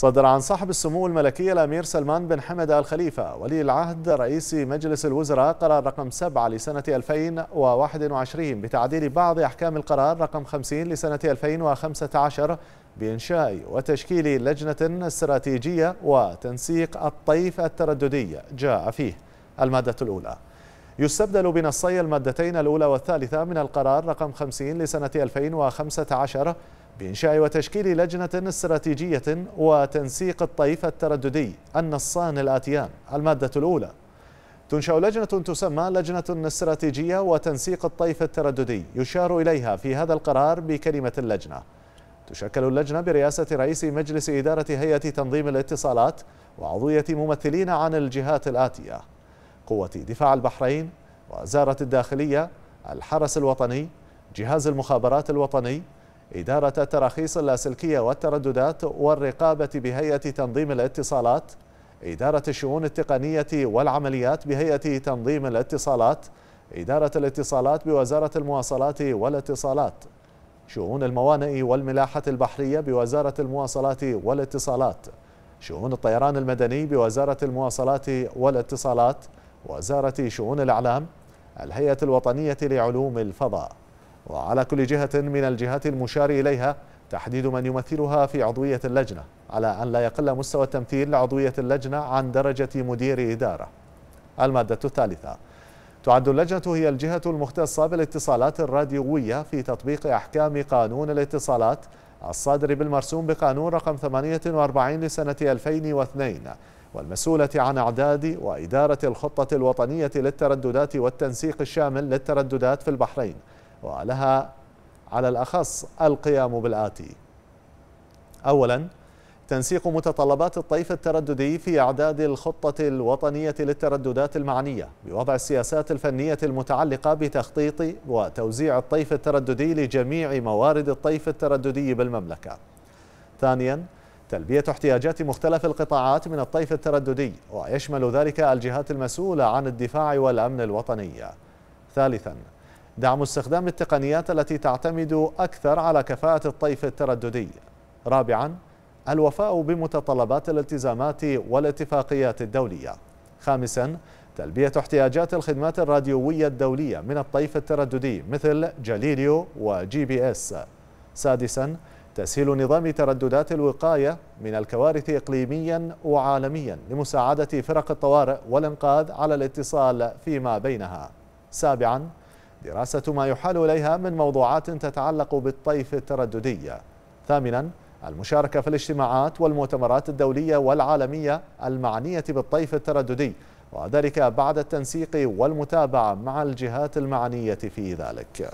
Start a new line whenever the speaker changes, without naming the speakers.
صدر عن صاحب السمو الملكي الأمير سلمان بن حمد الخليفة ولي العهد رئيس مجلس الوزراء قرار رقم 7 لسنة 2021 بتعديل بعض أحكام القرار رقم 50 لسنة 2015 بإنشاء وتشكيل لجنة استراتيجية وتنسيق الطيف الترددي جاء فيه. المادة الأولى. يستبدل بنصي المادتين الأولى والثالثة من القرار رقم 50 لسنة 2015 بإنشاء وتشكيل لجنة استراتيجية وتنسيق الطيف الترددي النصان الآتيان المادة الأولى. تنشأ لجنة تسمى لجنة استراتيجية وتنسيق الطيف الترددي يشار إليها في هذا القرار بكلمة اللجنة. تشكل اللجنة برئاسة رئيس مجلس إدارة هيئة تنظيم الاتصالات وعضوية ممثلين عن الجهات الآتية. قوة دفاع البحرين وزارة الداخلية الحرس الوطني جهاز المخابرات الوطني إدارة التراخيص اللاسلكية والترددات والرقابة بهيئة تنظيم الاتصالات إدارة الشؤون التقنية والعمليات بهيئة تنظيم الاتصالات إدارة الاتصالات بوزارة المواصلات والاتصالات شؤون الموانئ والملاحة البحرية بوزارة المواصلات والاتصالات شؤون الطيران المدني بوزارة المواصلات والاتصالات وزارة شؤون الإعلام الهيئة الوطنية لعلوم الفضاء. وعلى كل جهة من الجهات المشار إليها تحديد من يمثلها في عضوية اللجنة على أن لا يقل مستوى التمثيل لعضوية اللجنة عن درجة مدير إدارة. المادة الثالثة تعد اللجنة هي الجهة المختصة بالاتصالات الراديوية في تطبيق أحكام قانون الاتصالات الصادر بالمرسوم بقانون رقم 48 لسنة 2002 والمسؤولة عن إعداد وإدارة الخطة الوطنية للترددات والتنسيق الشامل للترددات في البحرين ولها على الأخص القيام بالآتي. أولا تنسيق متطلبات الطيف الترددي في إعداد الخطة الوطنية للترددات المعنية بوضع السياسات الفنية المتعلقة بتخطيط وتوزيع الطيف الترددي لجميع موارد الطيف الترددي بالمملكة. ثانيا تلبية احتياجات مختلف القطاعات من الطيف الترددي ويشمل ذلك الجهات المسؤولة عن الدفاع والأمن الوطني. ثالثا دعم استخدام التقنيات التي تعتمد أكثر على كفاءة الطيف الترددي. رابعا الوفاء بمتطلبات الالتزامات والاتفاقيات الدولية. خامسا تلبية احتياجات الخدمات الراديوية الدولية من الطيف الترددي مثل جاليليو وجي بي إس. سادسا تسهيل نظام ترددات الوقاية من الكوارث إقليميا وعالميا لمساعدة فرق الطوارئ والإنقاذ على الاتصال فيما بينها. سابعا دراسة ما يحال إليها من موضوعات تتعلق بالطيف الترددي. ثامنا المشاركة في الاجتماعات والمؤتمرات الدولية والعالمية المعنية بالطيف الترددي وذلك بعد التنسيق والمتابعة مع الجهات المعنية في ذلك.